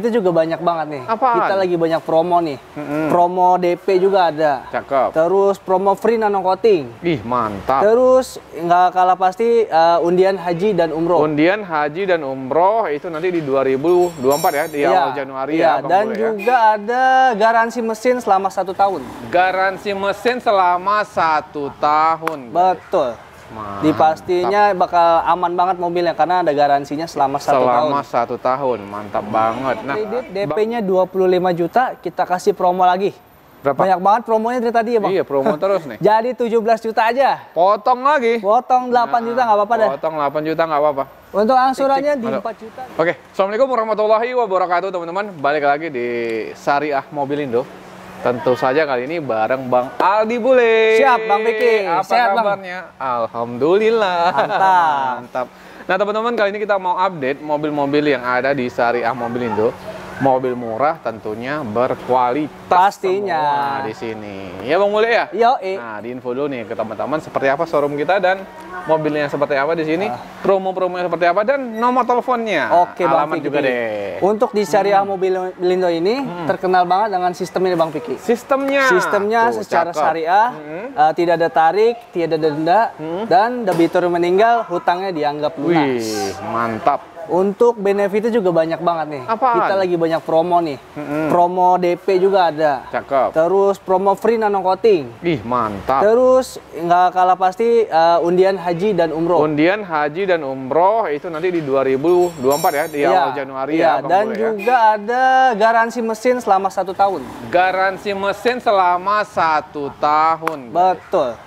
itu juga banyak banget nih. Apaan? Kita lagi banyak promo nih. Mm-mm. Promo DP juga ada. Cakep. Terus promo free nano coating. Ih, mantap. Terus nggak kalah pasti uh, undian haji dan umroh. Undian haji dan umroh itu nanti di 2024 ya, di Iya, awal Januari iya. ya, Bang Dan Bule ya. juga ada garansi mesin selama satu tahun. Garansi mesin selama satu tahun. Betul. Mantap. Dipastinya bakal aman banget mobilnya karena ada garansinya selama satu tahun. selama satu tahun, mantap banget. Nah, Kredit DP-nya 25 juta, kita kasih promo lagi. berapa? Banyak banget promonya dari tadi ya, Bang. Iya, promo terus nih. Jadi 17 juta aja. Potong lagi. Potong 8 juta nggak apa-apa dah. Potong 8 juta nggak apa-apa. Untuk angsurannya di. 4 juta. Oke, Assalamualaikum warahmatullahi wabarakatuh teman-teman. Balik lagi di Syariah Mobilindo. Tentu saja kali ini bareng Bang Aldi Bule. Siap, Bang Vicky. Apa Sehat, Bang? kabarnya? Alhamdulillah. Mantap. Mantap. Nah teman-teman kali ini kita mau update mobil-mobil yang ada di Syariah Mobilindo. Mobil murah tentunya berkualitas Pastinya. di sini. Ya Bang Bule ya? Yo, eh. Nah, di info dulu nih ke teman-teman seperti apa showroom kita dan mobilnya seperti apa di sini, promo-promonya seperti apa dan nomor teleponnya. Oke, Bang Alamat Vicky. juga deh. Untuk di Syariah Mobilindo ini terkenal banget dengan sistem ini Bang Vicky. Sistemnya. Sistemnya Tuh, secara cakep. syariah, Hmm. eh, tidak ada tarik, tidak ada denda, dan debitur meninggal, hutangnya dianggap lunas. Wih, mantap. Untuk benefitnya juga banyak banget nih. Apaan? Kita lagi banyak promo nih. Mm-mm. Promo DP juga ada. Cakep. Terus promo free nano coating. Ih, mantap. Terus nggak kalah pasti eh, undian haji dan umroh. Undian haji dan umroh itu nanti di 2024 ya, di awal Januari iya. ya, Bang Dan ya. juga ada garansi mesin selama satu tahun. Garansi mesin selama satu tahun. Betul.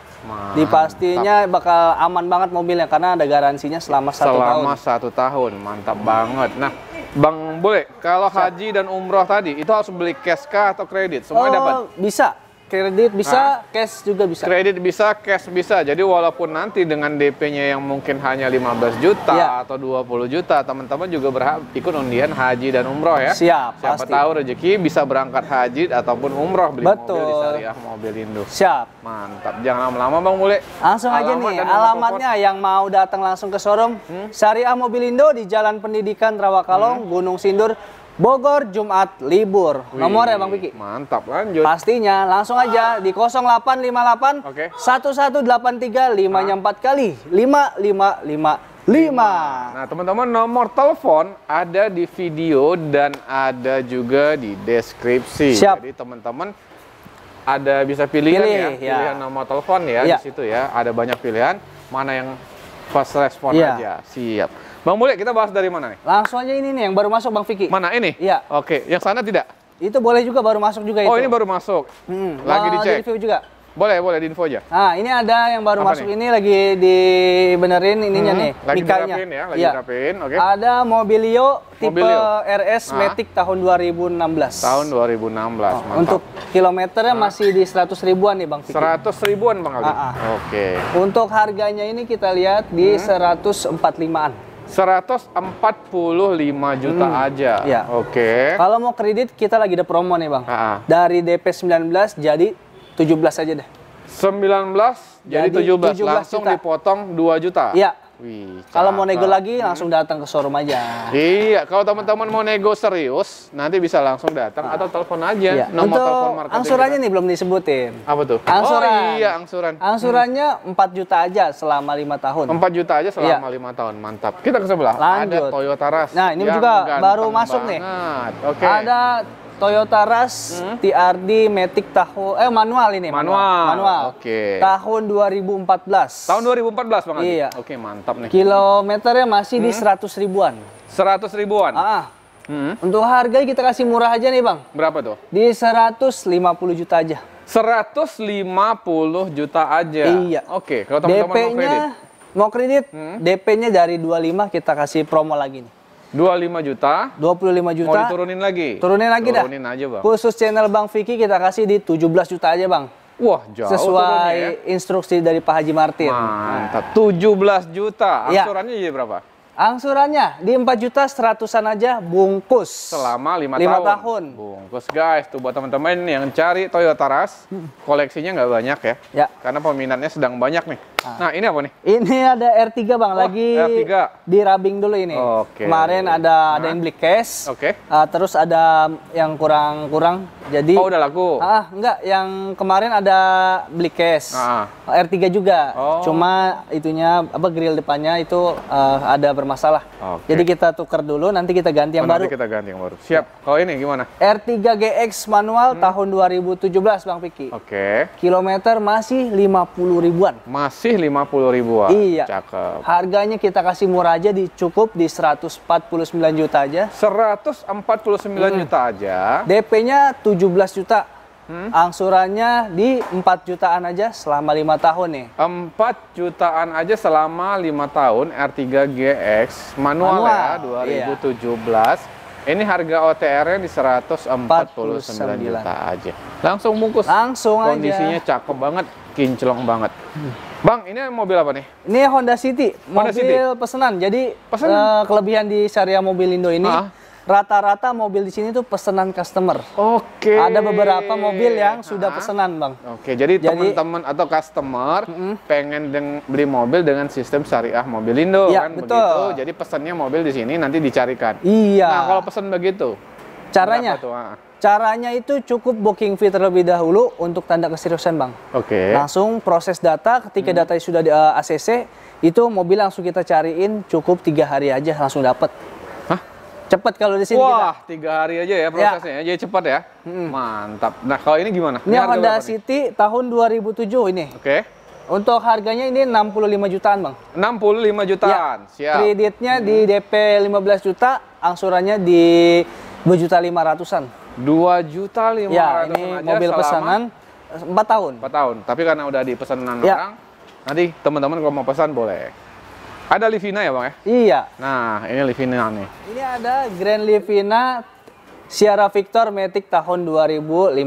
Dipastinya bakal aman banget mobilnya karena ada garansinya selama satu selama tahun. satu tahun. Mantap banget. Nah bang boleh? Kalau haji dan umroh tadi itu harus beli cash kah atau kredit? Semuanya dapat? Oh, Bisa. Kredit bisa, cash juga bisa. kredit bisa cash bisa jadi walaupun nanti dengan DP-nya yang mungkin hanya 15 juta Iya. atau 20 juta teman-teman juga berhak ikut undian haji dan umroh ya Siap, siapa pasti. tahu rezeki bisa berangkat haji ataupun umroh beli mobil di Betul. Syariah Mobil Indo Siap. mantap jangan lama-lama bang boleh Langsung aja Alamat nih, dan nomor alamatnya yang mau datang langsung ke showroom Syariah Mobilindo di Jalan Pendidikan Rawakalong, Gunung Sindur, Bogor, Jumat libur. Wih, Nomor ya Bang Piki? mantap lanjut Pastinya langsung aja di 0858 Oke. 1183 limanya 4 kali 5555. Nah, teman-teman nomor telepon ada di video dan ada juga di deskripsi. Siap. Jadi teman-teman ada bisa pilihan Pilih, ya, ya. pilihan nomor telepon ya Ya. di situ ya. Ada banyak pilihan, mana yang fast respon Ya. aja. Siap. Bang Bule, kita bahas dari mana nih? Langsung aja ini nih yang baru masuk Bang Vicky. Mana ini? Iya. Oke, yang sana tidak? Itu boleh juga baru masuk juga itu. Oh, ini baru masuk. Hmm, Lagi mau dicek. di-review juga. Boleh, boleh di info aja. Nah, ini ada yang baru Apa masuk nih? ini lagi dibenerin ininya Hmm, nih, lagi mikanya. dirapin ya, lagi dirapin, oke. Ada Mobilio tipe Mobilio. RS Ah. Matic tahun 2016. Tahun 2016, mantap. Oh, Untuk kilometernya masih di 100 ribuan nih Bang Fikri. 100 ribuan Bang Aldi. Ah, ah. Oke. Untuk harganya ini kita lihat di Hmm. 145-an. 145 juta Hmm, aja. iya. Oke. Kalau mau kredit kita lagi ada promo nih Bang. Ah, ah. Dari DP 19 jadi 17 aja deh. 19 jadi, Jadi 17, 17 langsung juta. dipotong 2 juta. Iya. Wih. Kalau mau nego lagi langsung datang ke showroom aja. Iya, kalau teman-teman mau nego serius, nanti bisa langsung datang atau telepon aja Iya. nomor telepon Untuk marketing. angsurannya kita. nih belum disebutin. apa tuh? Angsuran. Oh iya, angsuran. Angsurannya 4 juta aja selama 5 tahun. 4 juta aja selama Iya. 5 tahun, mantap. Kita ke sebelah. Lanjut. Ada Toyota Rush. Nah, ini juga baru masuk nih. banget. Oke. Ada Toyota Rush TRD Matic tahun eh manual ini Manual. Manual. Oke. Tahun 2014. Tahun 2014 Bang Adi? Iya. Oke, mantap nih. Kilometernya masih di 100 ribuan. 100 ribuan. Ah, Hmm. untuk harga kita kasih murah aja nih, Bang. Berapa tuh? Di 150 juta aja. 150 juta aja. Iya. Oke, kalau teman-teman mau kredit. DP-nya mau kredit, Hmm. DP-nya dari 25 kita kasih promo lagi nih. 25 juta, 25 mau juta. diturunin lagi? Turunin lagi dah. Turunin aja, Bang. Khusus channel Bang Vicky kita kasih di 17 juta aja, Bang. Wah, jauh Sesuai ya. instruksi dari Pak Haji Martin. Mantap. 17 juta. Iya. Angsurannya jadi berapa? Angsurannya di 4 juta seratusan aja bungkus. Selama 5, Lima tahun. tahun. Bungkus guys, tuh buat teman-teman yang cari Toyota Rush, koleksinya nggak banyak ya. Ya. Karena peminatnya sedang banyak nih. Nah, ini apa nih? Ini ada R3 Bang, lagi R3. di rubbing dulu ini. Oke. Kemarin ada ada yang beli case. Oke. Ah, terus ada yang kurang-kurang. Jadi Oh, udah laku. Ah, enggak, yang kemarin ada beli case. Ah. R3 juga. Oh. Cuma itunya apa grill depannya itu eh, ada bermasalah. Oke. Jadi kita tuker dulu nanti kita ganti yang Oh, baru. nanti kita ganti yang baru. Siap. Kalau ini gimana? R3 GX manual Hmm. tahun 2017 Bang Piki. Oke. Kilometer masih 50 ribuan. Masih 50 ribuan. Iya. Cakep. Harganya kita kasih murah aja di cukup di 149 juta aja. 149 Hmm. juta aja. DP-nya 17 juta. Hmm? Angsurannya di 4 jutaan aja selama 5 tahun nih. 4 jutaan aja selama 5 tahun R3 GX manual, Manual, ya 2017. Ini harga OTR-nya di 149 49. juta aja. Langsung bungkus. Langsung aja. Kondisinya cakep banget, kinclong banget. Bang, ini mobil apa nih? Ini Honda City, Honda mobil City? pesanan. Jadi Pesanan? eh, kelebihan di Syariah Mobilindo ini Ah. rata-rata mobil di sini tuh pesanan customer. Oke. Ada beberapa mobil yang sudah Ah. pesanan, Bang. Oke, jadi, Jadi- teman-teman atau customer pengen deng- beli mobil dengan sistem syariah Mobilindo Iya, kan betul. begitu. Jadi pesannya mobil di sini nanti dicarikan. Iya. Nah, kalau pesan begitu, Caranya? tuh? Ah. Caranya itu cukup booking fee terlebih dahulu untuk tanda keseriusan, Bang. Oke. Langsung proses data, ketika Hmm. data sudah di eh, ACC, itu mobil langsung kita cariin cukup tiga hari aja langsung dapat. Hah? Cepet kalau di sini kita. Wah, tiga hari aja ya prosesnya. Jadi cepat ya. Mantap. Nah, kalau ini gimana? Ini harga Honda berapa nih? City tahun 2007 ini. Oke. Untuk harganya ini 65 jutaan, Bang. 65 jutaan. Siap. Hmm. Kreditnya di DP 15 juta, angsurannya di 2 juta 500-an. 2 juta 500 Ya, ini aja mobil pesanan 4 tahun. 4 tahun. Tapi karena udah di pesanan Ya. orang, nanti teman-teman kalau mau pesan boleh. Ada Livina ya, Bang ya? Iya. Nah, ini Livina nih. Ini ada Grand Livina Sierra Victor Matic tahun 2015,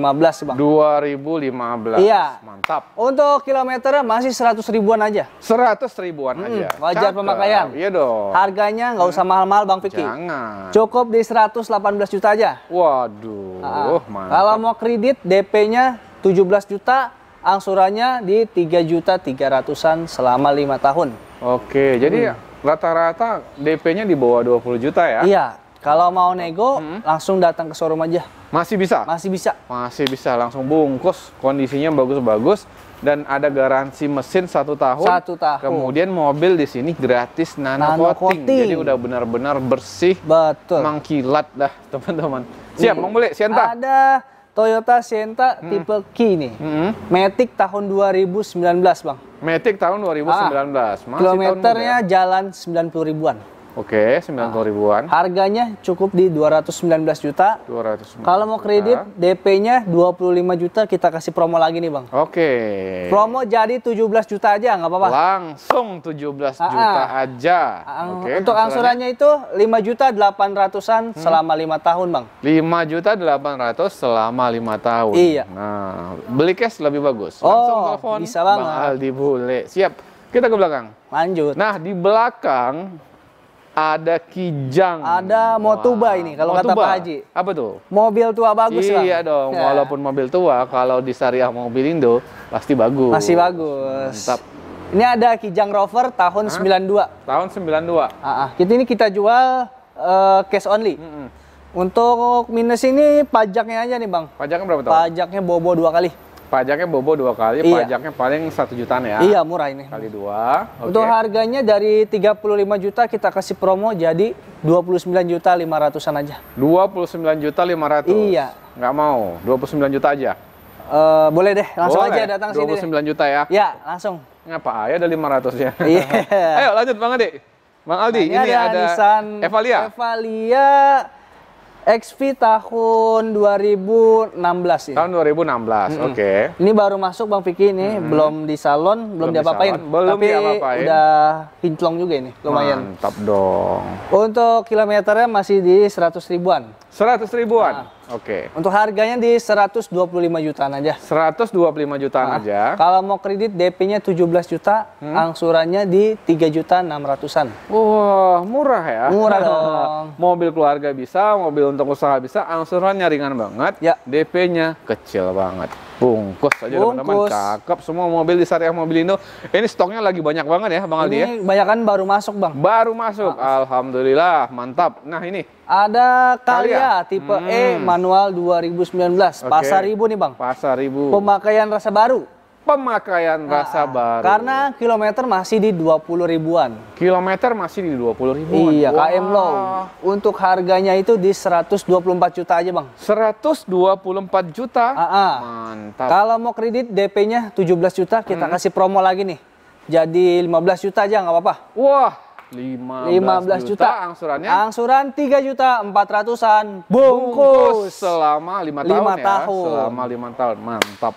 Bang. 2015. Iya. Mantap. Untuk kilometernya masih 100 ribuan aja. 100 ribuan aja. Hmm, wajar Cakep. pemakaian. Iya dong. Harganya nggak usah mahal-mahal, Bang Piki. Jangan. Cukup di 118 juta aja. Waduh, Ah, mantap. Kalau mau kredit DP-nya 17 juta, angsurannya di 3 juta 300-an selama 5 tahun. Oke, jadi rata-rata DP-nya di bawah 20 juta ya? Hmm. Iya, kalau mau nego langsung datang ke showroom aja. Masih bisa? Masih bisa. Masih bisa langsung bungkus, kondisinya bagus-bagus dan ada garansi mesin satu tahun. Satu tahun. Kemudian mobil di sini gratis nano, Nano coating. coating. Jadi udah benar-benar bersih, Betul. mengkilat dah teman-teman. Siap, mau beli Sienta? Ada Toyota Sienta tipe Ki nih. Mm-mm. Matic tahun 2019, Bang. Matic tahun 2019. Masih tahun Kilometernya muda. jalan 90 ribuan. Oke, 90 ribuan. Harganya cukup di 219 juta. 200. Kalau mau kredit DP-nya 25 juta kita kasih promo lagi nih, Bang. Oke. Promo jadi 17 juta aja nggak apa-apa. Langsung 17 Ah, juta ah. aja. Oke. Untuk angsurannya itu 5 juta 800-an selama 5 tahun, Bang. 5 juta 800 selama 5 tahun. Iya. Nah, beli cash lebih bagus. Oh, Langsung telepon bisa banget. Bang Aldi Bule. Siap. Kita ke belakang. Lanjut. Nah, di belakang ada Kijang. Ada Motuba ini, kalau kata Motuba. Pak Haji. Apa tuh? Mobil tua bagus, Bang. iya dong, Ya. walaupun mobil tua, kalau di Syariah Mobilindo pasti bagus. Masih bagus. Mantap. Ini ada Kijang Rover tahun 92. Tahun 92. Ah, ah. Kita ini kita jual eh, cash only. Mm-mm. Untuk minus ini pajaknya aja nih, Bang. Pajaknya berapa tahun? Pajaknya bobo dua kali. Pajaknya bobo dua kali, Iya. pajaknya paling satu jutaan ya. Iya, murah ini. Kali dua. Oke. Untuk harganya dari 35 juta kita kasih promo jadi 29 juta 500-an aja. 29 juta 500. Iya. Nggak mau, 29 juta aja. Eh, boleh deh, langsung Boleh. aja datang sini. deh. 29 juta ya. Ya, langsung. Ngapa ya ada 500 ya? Iya. Ayo lanjut Bang Ade. Bang Aldi, Nah, ini, ada, Nissan Evalia. Evalia XV tahun 2016 ini. Tahun 2016. Oke. Ini baru masuk Bang Vicky ini, belum di salon, belum, Belum di diapa-apain. salon, belum Tapi diapa-apain. udah kinclong juga ini, lumayan. Mantap dong. Untuk kilometernya masih di 100 ribuan. 100 ribuan. Ah. Oke. Untuk harganya di 125 jutaan aja. 125 jutaan Ah. aja. Kalau mau kredit DP-nya 17 juta, Hmm? angsurannya di 3 juta 600-an. Wah, murah ya. Murah dong. mobil keluarga bisa, mobil untuk usaha bisa, angsurannya ringan banget. Ya. DP-nya kecil banget. Bungkus aja teman-teman. Cakep semua mobil di Syariah Mobilindo. Ini stoknya lagi banyak banget ya Bang Aldi ya. Ini banyakan baru masuk, Bang. Baru masuk. Alhamdulillah, mantap. Nah, ini Ada Calya. Calya tipe E manual 2019. Oke. Pasar ribu nih, Bang. Pasar Ribu. Pemakaian rasa baru. Pemakaian rasa baru. Karena kilometer masih di 20 ribuan. kilometer masih di 20 ribuan. Iya, Wah. KM low. Untuk harganya itu di 124 juta aja, Bang. 124 juta. Ah, ah. Mantap. Kalau mau kredit DP-nya 17 juta, kita Hmm. kasih promo lagi nih. Jadi 15 juta aja nggak apa-apa. Wah, 15, 15 juta. juta. Angsurannya Angsuran 3 juta 400-an. bungkus Bungkus. selama 5 tahun Lima ya. tahun. Selama 5 tahun. Mantap.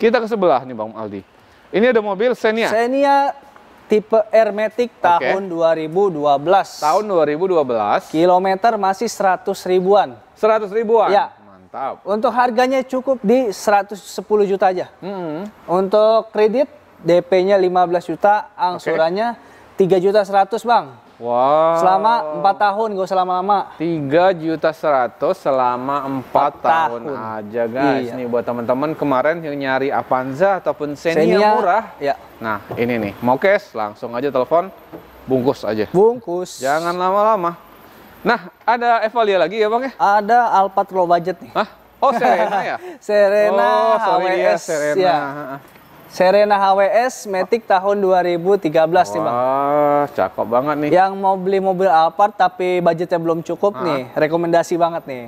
Kita ke sebelah nih Bang Aldi. Ini ada mobil Xenia. Xenia tipe Hermetic tahun 2012. tahun 2012. Kilometer masih 100 ribuan. 100 ribuan. Ya. Mantap. Untuk harganya cukup di 110 juta aja. Hmm. Untuk kredit DP-nya 15 juta, angsurannya 3 juta 100 bang. Wow. Selama 4 tahun, gak usah lama-lama. 3 juta 100 selama 4 Empat tahun. tahun. aja guys. Iya. Nih buat teman-teman kemarin yang nyari Avanza ataupun Xenia, Xenia, murah. ya. Nah, ini nih. Mau cash langsung aja telepon bungkus aja. Bungkus. Jangan lama-lama. Nah, ada Evalia lagi ya, Bang ya? Ada Alphard low budget nih. Hah? Oh, Serena ya? Serena oh, sorry HWS. Serena. ya. Serena HWS Matic tahun 2013 nih bang. Wah, cakep banget nih. Yang mau beli mobil Alphard tapi budgetnya belum cukup Ah. nih, rekomendasi banget nih.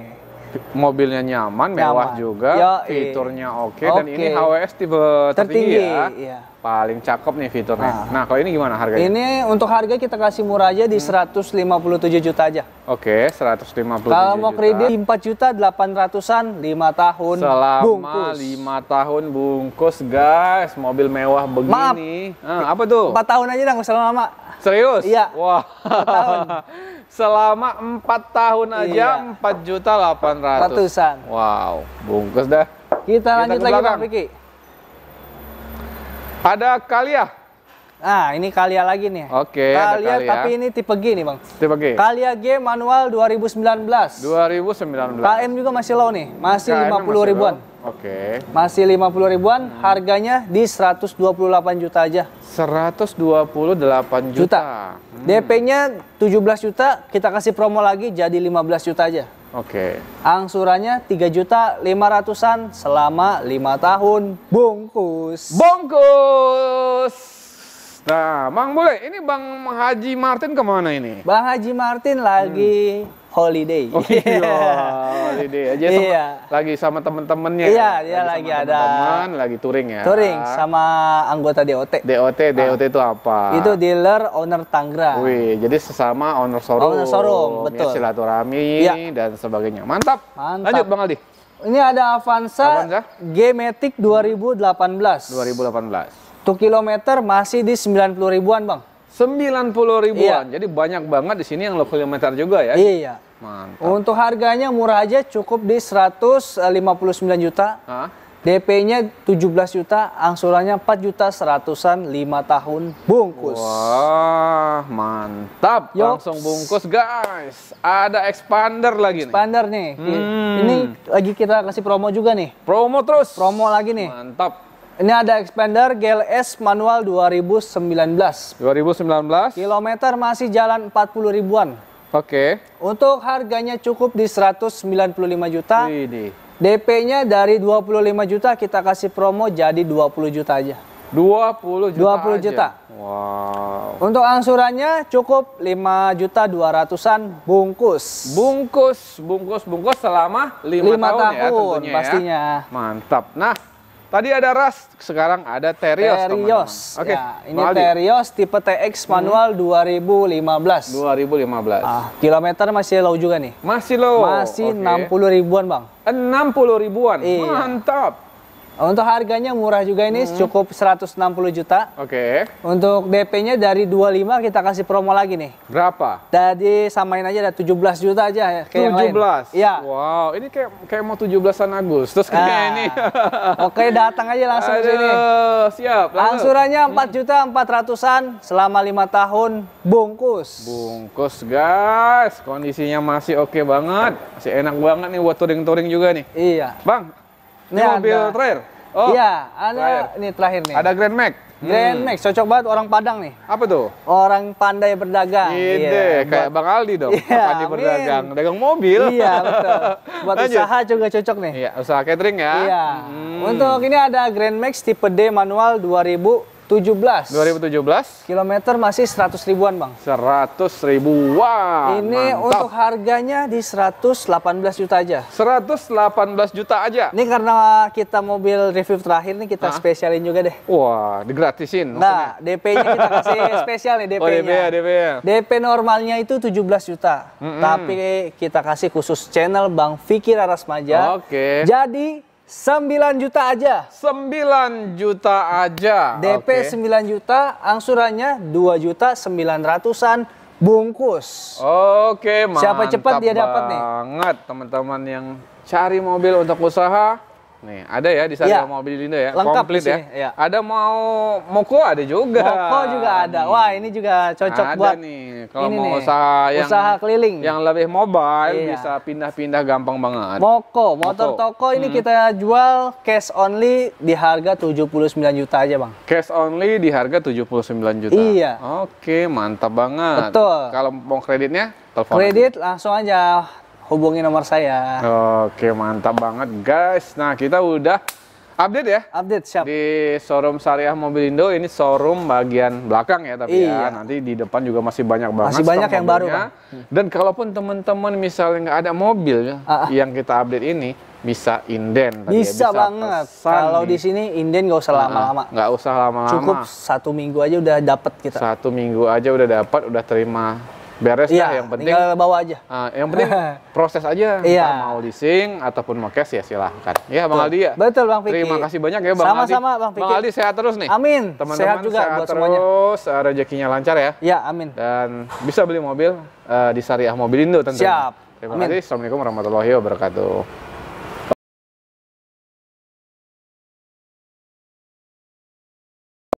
Mobilnya nyaman, mewah Nyaman. juga, Yoi. fiturnya oke, dan Oke. ini HWS tipe tertinggi, Tertinggi, ya. iya. Paling cakep nih fiturnya. Nah. Nah, kalau ini gimana harganya? Ini untuk harga kita kasih murah aja Hmm. di 157 juta aja. Oke, 150 Kalau mau kredit 4 juta 800-an 5 tahun Selama bungkus. 5 tahun bungkus, guys. Mobil mewah begini. Ah, apa tuh? 4 tahun aja nggak usah lama. Serius? Iya. Wah. tahun. Selama 4 tahun aja Iya. 4 juta 800. Ratusan. Wow, bungkus dah. Kita lanjut ke lagi. Bang Vicky. Ada Kalia. Nah, ini Kalia lagi nih. Oke, ada Kalia, Kalia. tapi ini tipe G nih, Bang. Tipe G. Kalia G manual 2019. 2019. KM juga masih low nih, masih KM 50 masih ribuan. Oke. Masih 50 ribuan, harganya di 128 juta aja. 128 juta. Juta. DP-nya 17 juta, kita kasih promo lagi jadi 15 juta aja. Oke. Angsurannya 3 juta 500-an selama 5 tahun. Bungkus. Bungkus. Nah, Bang boleh. Ini Bang Haji Martin ke mana ini? Bang Haji Martin lagi holiday. Oh iya, holiday aja sama, Iya. lagi sama temen-temennya. Iya, ya? dia lagi sama ada- teman-teman, lagi touring ya. Touring sama anggota DOT. DOT, DOT itu apa? Itu dealer owner Tangerang. Wih, jadi sesama owner showroom. Owner showroom, ya, betul. silaturahmi Iya. dan sebagainya. Mantap. Mantap. Lanjut Bang Aldi. Ini ada Avanza, Avanza? G-Matic 2018. 2018. Tuh kilometer masih di 90 ribuan, Bang. 90 ribuan. Jadi banyak banget di sini yang low kilometer juga ya. Iya. Mantap. Untuk harganya murah aja cukup di 159 juta. DP-nya 17 juta, angsurannya 4 juta seratusan 5 tahun bungkus. Wah, mantap. Yoks. Langsung bungkus, guys. Ada expander lagi nih. Expander nih. Hmm. Ini lagi kita kasih promo juga nih. Promo terus. Promo lagi nih. Mantap. Ini ada expander GLS manual 2019. 2019. Kilometer masih jalan 40 ribuan. Oke. Untuk harganya cukup di 195 juta. Widih. DP-nya dari 25 juta kita kasih promo jadi 20 juta aja. 20 juta 20 aja. juta. Wow. Untuk angsurannya cukup 5 juta 200-an bungkus. Bungkus, bungkus, bungkus selama 5 Lima tahun, ya tahun, tentunya ya. pastinya. Mantap. Nah, tadi ada Ras, sekarang ada Terios. Terios. Oke, Ya, ini Aldi. Hmm. Terios tipe TX manual 2015. 2015. Ah, kilometer masih low juga nih. Masih low. Masih Oke. 60 ribuan, Bang. 60 ribuan. Iya. Mantap. Untuk harganya murah juga ini Hmm. cukup 160 juta. Oke. Untuk DP-nya dari 25 kita kasih promo lagi nih. Berapa? Jadi samain aja ada 17 juta aja ya, kayak yang lain. 17. Iya. Wow, ini kayak kayak mau 17-an Agustus kayak Ah. ini. Oke, datang aja langsung ke sini. Aduh, siap. langsung. Angsurannya 4 juta 400-an selama 5 tahun bungkus. Bungkus guys, kondisinya masih oke banget, masih enak banget nih buat touring-touring juga nih. Iya. Bang, ini Ini mobil ada. trail. Oh, Iya, ada terakhir. ini terakhir nih. Ada Grand Max. Grand Max, cocok banget orang Padang nih. Apa tuh? Orang pandai berdagang. Ide, Iya, kayak Bang Aldi dong. Iya, Pandai amin. berdagang, dagang mobil. Iya, betul. Buat Lanjut. usaha juga cocok nih. Iya, usaha catering ya. Iya. Hmm. Untuk ini ada Grand Max tipe D manual 2017. 2017 Kilometer masih 100 ribuan, Bang. 100 ribu. Wah, ini mantap. untuk harganya di 118 juta aja. 118 juta aja. Ini karena kita mobil review terakhir nih kita Hah? spesialin juga deh. Wah, digratisin. Nah, DP-nya kita kasih spesial nih Oh, DP ya, DP-nya. DP ya. DP normalnya itu 17 juta. Tapi kita kasih khusus channel Bang Fikir Arasmaja. Oke. Jadi 9 juta aja. 9 juta aja. DP Oke. 9 juta, angsurannya 2 juta 900-an bungkus. Oke, mantap Siapa cepat dia dapat nih. banget teman-teman yang cari mobil untuk usaha. Nih, ada ya di Saria Iya. Mobil Indo ya. Lengkap komplit ya. iya. Ada mau Moko ada juga. Moko juga ada. Wah, ini juga cocok ada buat nih. Kalau ini mau nih, usaha yang usaha keliling. yang lebih mobile Iya. bisa pindah-pindah gampang banget. Moko, motor Moko. Hmm. toko ini kita jual cash only di harga 79 juta aja, Bang. Cash only di harga 79 juta. Iya. Oke, mantap banget. Betul. Kalau mau kreditnya, telepon. Kredit langsung aja hubungi nomor saya. Oke, mantap banget, guys. Nah, kita udah update ya Update siap. di showroom Syariah Mobil Indo. Ini showroom bagian belakang ya, tapi ya Iya. nanti di depan juga masih banyak banget. Masih banyak yang baru, mobilnya. Dan kalaupun teman-teman misalnya nggak ada mobil Ah, ah. yang kita update ini, bisa inden. tadi ya, Bisa, banget. Kalau di sini inden nggak usah Ah, lama-lama. Nggak usah lama-lama. Cukup satu minggu aja udah dapet kita. Satu minggu aja udah dapat, udah terima beres Iya, dah. Yang penting tinggal bawa aja. Ah, yang penting proses aja. Iya. Entah mau leasing ataupun mau cash ya silahkan. Ya Bang Aldi ya. Betul, Bang Fikri. Terima kasih banyak ya Bang Aldi. Sama-sama, Bang Fikri. Bang Aldi sehat terus nih. Amin. Teman-teman Sehat juga buat semuanya. terus, eh, rezekinya lancar ya. Ya, amin. Dan bisa beli mobil eh, di Syariah Mobil Indo tentunya. Siap. Terima Amin. kasih. Assalamualaikum warahmatullahi wabarakatuh.